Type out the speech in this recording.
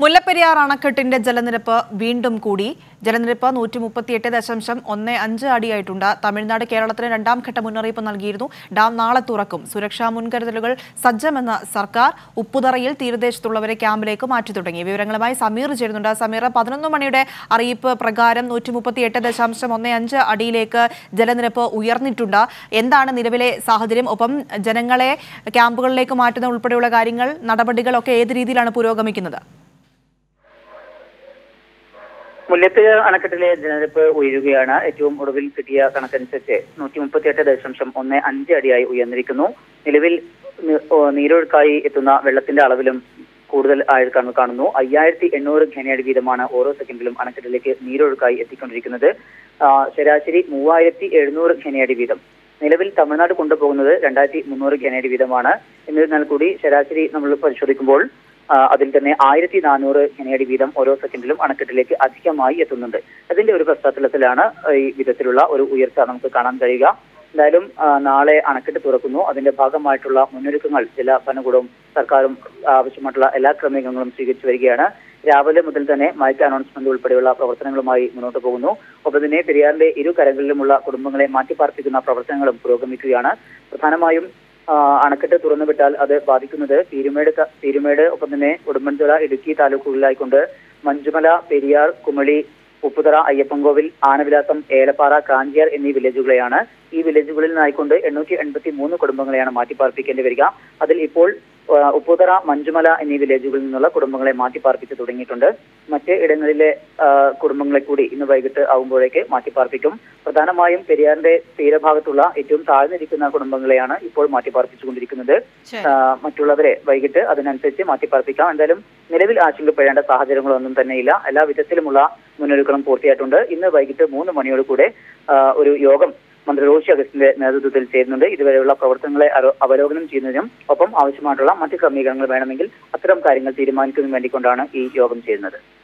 മുല്ലപ്പെരിയാർ അണക്കെട്ടിന്റെ ജലനിരപ്പ് വീണ്ടും കൂടി. ജലനിരപ്പ് നൂറ്റി മുപ്പത്തിയെട്ട് ദശാംശം ഒന്ന് അഞ്ച് അടിയായിട്ടുണ്ട്. തമിഴ്നാട് കേരളത്തിന് രണ്ടാം ഘട്ട മുന്നറിയിപ്പ് നൽകിയിരുന്നു. ഡാം നാളെ തുറക്കും. സുരക്ഷാ മുൻകരുതലുകൾ സജ്ജമെന്ന സർക്കാർ ഉപ്പുതറയിൽ തീരദേശത്തുള്ളവരെ ക്യാമ്പിലേക്ക് മാറ്റി തുടങ്ങി. വിവരങ്ങളുമായി സമീർ ചേരുന്നുണ്ട്. സമീർ പതിനൊന്ന് മണിയുടെ അറിയിപ്പ് പ്രകാരം നൂറ്റി മുപ്പത്തിയെട്ട് ദശാംശം ഒന്ന് അഞ്ച് അടിയിലേക്ക് ജലനിരപ്പ് ഉയർന്നിട്ടുണ്ട്. എന്താണ് നിലവിലെ സാഹചര്യം? ഒപ്പം ജനങ്ങളെ ക്യാമ്പുകളിലേക്ക് മാറ്റുന്ന ഉൾപ്പെടെയുള്ള കാര്യങ്ങൾ നടപടികളൊക്കെ ഏത് രീതിയിലാണ് പുരോഗമിക്കുന്നത്? മുല്ലപ്പെരിയാർ അണക്കെട്ടിലെ ജലനിരപ്പ് ഉയരുകയാണ്. ഏറ്റവും ഒടുവിൽ കിട്ടിയ കണക്കനുസരിച്ച് നൂറ്റി മുപ്പത്തിയെട്ട് ദശാംശം ഒന്ന് അഞ്ച് അടിയായി ഉയർന്നിരിക്കുന്നു. നിലവിൽ നീരൊഴുക്കായി എത്തുന്ന വെള്ളത്തിന്റെ അളവിലും കൂടുതൽ ആയി കാണുന്നു. അയ്യായിരത്തി എണ്ണൂറ് ഘനയടി വീതമാണ് ഓരോ സെക്കൻഡിലും അണക്കെട്ടിലേക്ക് നീരൊഴുക്കായി എത്തിക്കൊണ്ടിരിക്കുന്നത്. ശരാശരി മൂവായിരത്തി എഴുന്നൂറ് ഘനയടി വീതം. നിലവിൽ തമിഴ്നാട് കൊണ്ടുപോകുന്നത് രണ്ടായിരത്തി മുന്നൂറ് ഘനയടി വീതമാണ്. എന്നിരുന്നാൽ കൂടി ശരാശരി നമ്മൾ പരിശോധിക്കുമ്പോൾ അതിൽ തന്നെ ആയിരത്തി നാനൂറ് ഘനയടി വീതം ഓരോ സെക്കൻഡിലും അണക്കെട്ടിലേക്ക് അധികമായി എത്തുന്നുണ്ട്. അതിന്റെ ഒരു പശ്ചാത്തലത്തിലാണ് ഈ വിധത്തിലുള്ള ഒരു ഉയർച്ച നമുക്ക് കാണാൻ കഴിയുക. എന്തായാലും നാളെ അണക്കെട്ട് തുറക്കുന്നു. അതിന്റെ ഭാഗമായിട്ടുള്ള മുന്നൊരുക്കങ്ങൾ ജില്ലാ ഭരണകൂടവും സർക്കാരും ആവശ്യമായിട്ടുള്ള എല്ലാ ക്രമീകരണങ്ങളും സ്വീകരിച്ചു വരികയാണ്. രാവിലെ മുതൽ തന്നെ മൈക്ക് അനൗൺസ്മെന്റ് ഉൾപ്പെടെയുള്ള പ്രവർത്തനങ്ങളുമായി മുന്നോട്ട് പോകുന്നു. ഒപ്പം തന്നെ പെരിയാറിന്റെ ഇരു കരകളിലുമുള്ള കുടുംബങ്ങളെ മാറ്റിപ്പാർപ്പിക്കുന്ന പ്രവർത്തനങ്ങളും പുരോഗമിക്കുകയാണ്. പ്രധാനമായും അണക്കെട്ട് തുറന്നുവിട്ടാൽ അത് ബാധിക്കുന്നത് പീരുമേട് പീരുമേട് ഒപ്പം തന്നെ ഉടുമ്പൻചോല ഇടുക്കി താലൂക്കുകളിലായിക്കൊണ്ട് മഞ്ചുമല പെരിയാർ കുമളി ഉപ്പുതറ അയ്യപ്പൻകോവിൽ ആനവിലാസം ഏലപ്പാറ കാഞ്ചിയാർ എന്നീ വില്ലേജുകളെയാണ് ഈ വില്ലേജുകളിൽ നിന്നായിക്കൊണ്ട് എണ്ണൂറ്റി എൺപത്തി മൂന്ന് കുടുംബങ്ങളെയാണ് മാറ്റിപ്പാർപ്പിക്കേണ്ടി വരിക. അതിൽ ഇപ്പോൾ ഉപ്പുതറ മഞ്ചുമല എന്നീ വില്ലേജുകളിൽ നിന്നുള്ള കുടുംബങ്ങളെ മാറ്റിപ്പാർപ്പിച്ച് തുടങ്ങിയിട്ടുണ്ട്. മറ്റ് ഇടങ്ങളിലെ കുടുംബങ്ങളെ കൂടി ഇന്ന് വൈകിട്ട് ആകുമ്പോഴേക്ക് മാറ്റിപ്പാർപ്പിക്കും. പ്രധാനമായും പെരിയാറിന്റെ തീരഭാഗത്തുള്ള ഏറ്റവും താഴ്ന്നിരിക്കുന്ന കുടുംബങ്ങളെയാണ് ഇപ്പോൾ മാറ്റിപ്പാർപ്പിച്ചുകൊണ്ടിരിക്കുന്നത്. ശരി. മറ്റുള്ളവരെ വൈകിട്ട് അതിനനുസരിച്ച് മാറ്റിപ്പാർപ്പിക്കാം. എന്തായാലും നിലവിൽ ആശങ്കപ്പെടേണ്ട സാഹചര്യങ്ങളൊന്നും തന്നെയില്ല. എല്ലാ വിധത്തിലുമുള്ള മുന്നൊരുക്കങ്ങളും പൂർത്തിയായിട്ടുണ്ട്. ഇന്ന് വൈകിട്ട് മൂന്ന് മണിയോട് കൂടെ ഒരു യോഗം മന്ത്രി റോഷി അഗസ്റ്റിന്റെ നേതൃത്വത്തിൽ ചേരുന്നുണ്ട്. ഇതുവരെയുള്ള പ്രവർത്തനങ്ങളെ അവലോകനം ചെയ്യുന്നതിനും ഒപ്പം ആവശ്യമായിട്ടുള്ള മറ്റ് ക്രമീകരണങ്ങൾ വേണമെങ്കിൽ അത്തരം കാര്യങ്ങൾ തീരുമാനിക്കുന്നതിനും വേണ്ടിക്കൊണ്ടാണ് ഈ യോഗം ചേരുന്നത്.